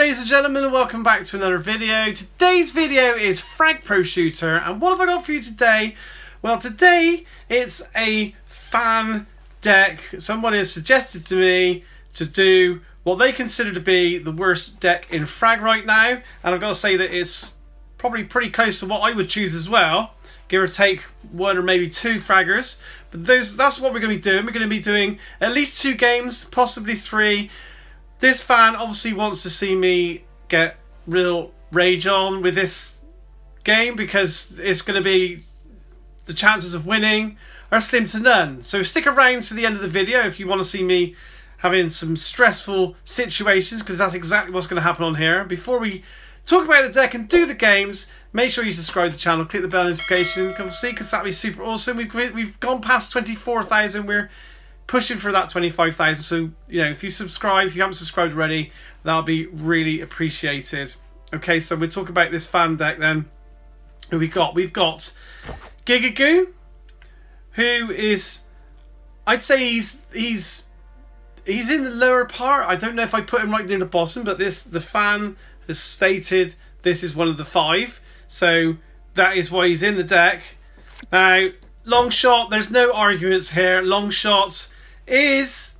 ladies and gentlemen welcome back to another video. Today's video is Frag Pro Shooter and what have I got for you today? Well today it's a fan deck. Someone has suggested to me to do what they consider to be the worst deck in Frag right now and I've got to say that it's probably pretty close to what I would choose as well. Give or take one or maybe two fraggers. But those, that's what we're going to be doing. We're going to be doing at least two games, possibly three this fan obviously wants to see me get real rage on with this game because it's going to be the chances of winning are slim to none. So stick around to the end of the video if you want to see me having some stressful situations because that's exactly what's going to happen on here. Before we talk about the deck and do the games, make sure you subscribe to the channel, click the bell notification, obviously, because that'd be super awesome. We've we've gone past 24,000. We're pushing for that 25,000. So, you know, if you subscribe, if you haven't subscribed already, that'll be really appreciated. Okay, so we'll talk about this fan deck then. Who we got? We've got Gigagoo, who is, I'd say he's, he's, he's in the lower part. I don't know if I put him right near the bottom, but this, the fan has stated this is one of the five. So that is why he's in the deck. Now, long shot, there's no arguments here. Long shots is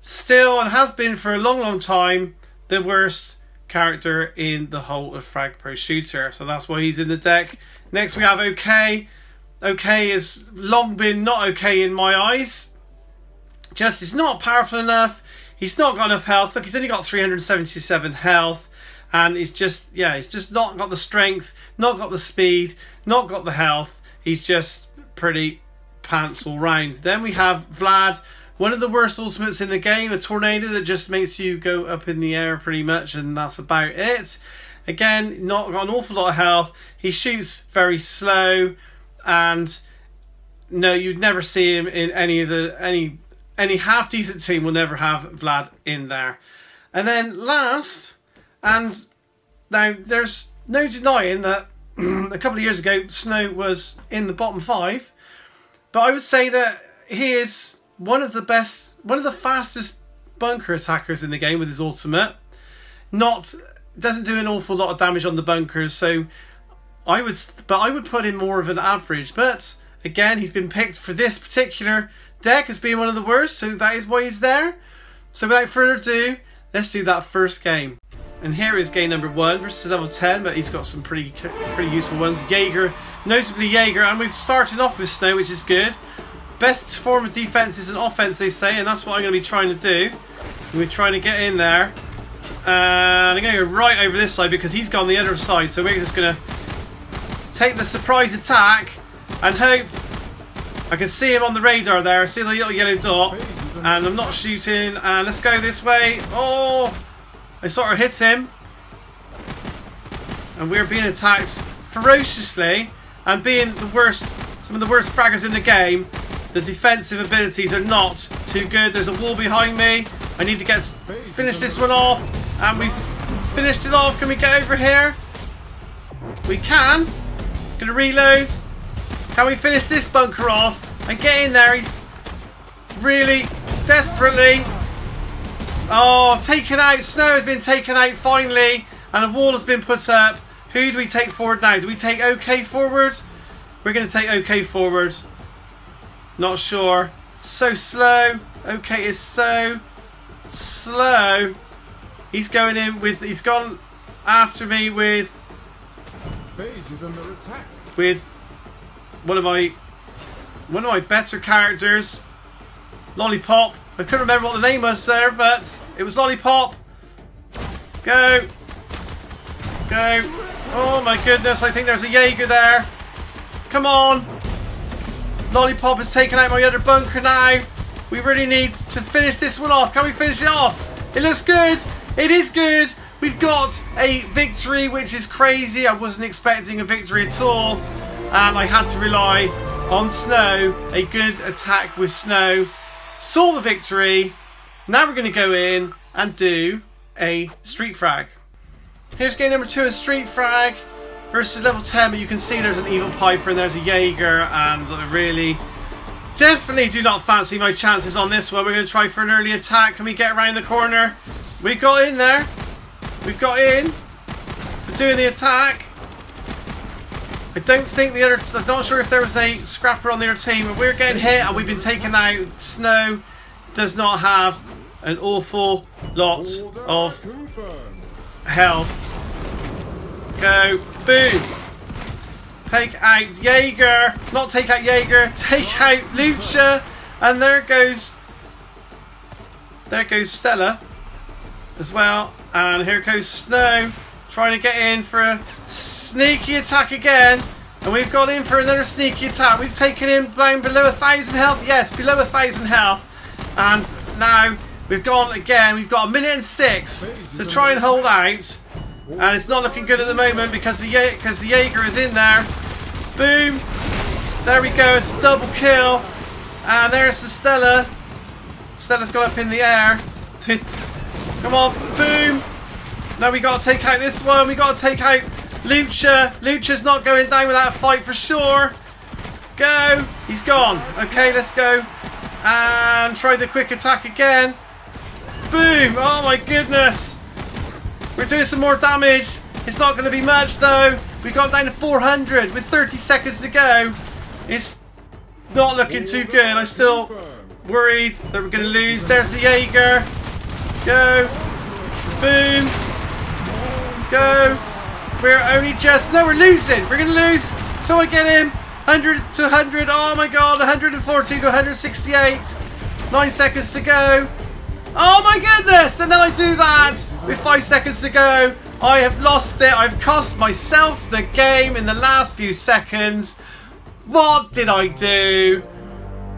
still and has been for a long, long time the worst character in the whole of Frag Pro Shooter. So that's why he's in the deck. Next we have OK. OK has long been not okay in my eyes. Just he's not powerful enough. He's not got enough health. Look, he's only got 377 health. And he's just, yeah, he's just not got the strength, not got the speed, not got the health. He's just pretty pants all round. Then we have Vlad, one of the worst ultimates in the game, a tornado that just makes you go up in the air pretty much, and that's about it. Again, not got an awful lot of health. He shoots very slow, and no, you'd never see him in any of the any any half decent team will never have Vlad in there. And then last, and now there's no denying that a couple of years ago Snow was in the bottom five, but I would say that he is one of the best, one of the fastest bunker attackers in the game with his ultimate. Not doesn't do an awful lot of damage on the bunkers, so I would, but I would put in more of an average. But again, he's been picked for this particular deck as being one of the worst, so that is why he's there. So without further ado, let's do that first game. And here is game number one versus level 10, but he's got some pretty pretty useful ones. Jaeger, notably Jaeger, and we've started off with Snow, which is good. Best form of defense is an offense, they say, and that's what I'm going to be trying to do. We're trying to get in there. Uh, and I'm going to go right over this side because he's gone the other side. So we're just going to take the surprise attack and hope I can see him on the radar there. I see the little yellow dot. And I'm not shooting. And let's go this way. Oh! I sort of hit him. And we're being attacked ferociously. And being the worst, some of the worst fraggers in the game. The defensive abilities are not too good. There's a wall behind me. I need to get finish this one off. And we've finished it off. Can we get over here? We can. Gonna reload. Can we finish this bunker off? And get in there. He's really desperately. Oh, taken out. Snow has been taken out finally. And a wall has been put up. Who do we take forward now? Do we take OK forward? We're going to take OK forward. Not sure. So slow. Okay, is so slow. He's going in with. He's gone after me with. Base is under attack. With one of my one of my better characters, Lollipop. I couldn't remember what the name was there, but it was Lollipop. Go. Go. Oh my goodness, I think there's a Jaeger there. Come on. Lollipop has taken out my other bunker now. We really need to finish this one off. Can we finish it off? It looks good. It is good. We've got a victory, which is crazy. I wasn't expecting a victory at all. And I had to rely on Snow. A good attack with Snow. Saw the victory. Now we're going to go in and do a street frag. Here's game number two, a street frag versus level 10, but you can see there's an Evil Piper and there's a Jaeger, and I really definitely do not fancy my chances on this one. We're going to try for an early attack. Can we get around the corner? We've got in there. We've got in. They're doing the attack. I don't think the other... I'm not sure if there was a scrapper on the other team. But we're getting hit and we've been taken out. Snow does not have an awful lot of health. Go. Boom. Take out Jaeger. Not take out Jaeger. Take out Lucha. And there it goes... There goes Stella. As well. And here goes Snow. Trying to get in for a sneaky attack again. And we've got in for another sneaky attack. We've taken him down below a thousand health. Yes, below a thousand health. And now we've gone again. We've got a minute and six to try and hold out. And it's not looking good at the moment because the because the Jaeger is in there. Boom. There we go. It's a double kill. And there's the Stella. Stella's got up in the air. Come on. Boom. Now we got to take out this one. We got to take out Lucha. Lucha's not going down without a fight for sure. Go. He's gone. Okay, let's go. And try the quick attack again. Boom. Oh my goodness. We're doing some more damage. It's not going to be much though. We got down to 400 with 30 seconds to go. It's not looking too good. I'm still worried that we're going to lose. There's the Jaeger. Go. Boom. Go. We're only just... No, we're losing. We're going to lose. So I get him. 100 to 100. Oh my god. 114 to 168. Nine seconds to go. Oh my goodness! And then I do that with five seconds to go. I have lost it. I've cost myself the game in the last few seconds. What did I do?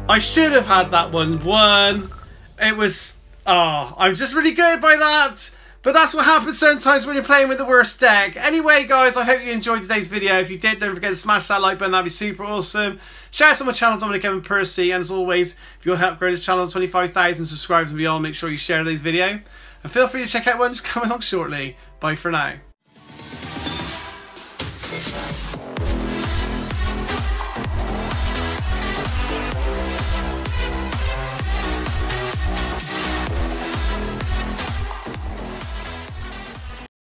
I should have had that one won. It was... Oh, I'm just really good by that. But that's what happens sometimes when you're playing with the worst deck. Anyway, guys, I hope you enjoyed today's video. If you did, don't forget to smash that like button. That'd be super awesome. Share some of my channels. I'm Kevin Percy. And as always, if you want to help grow this channel to 25,000 subscribers and beyond, make sure you share this video. And feel free to check out ones coming along shortly. Bye for now.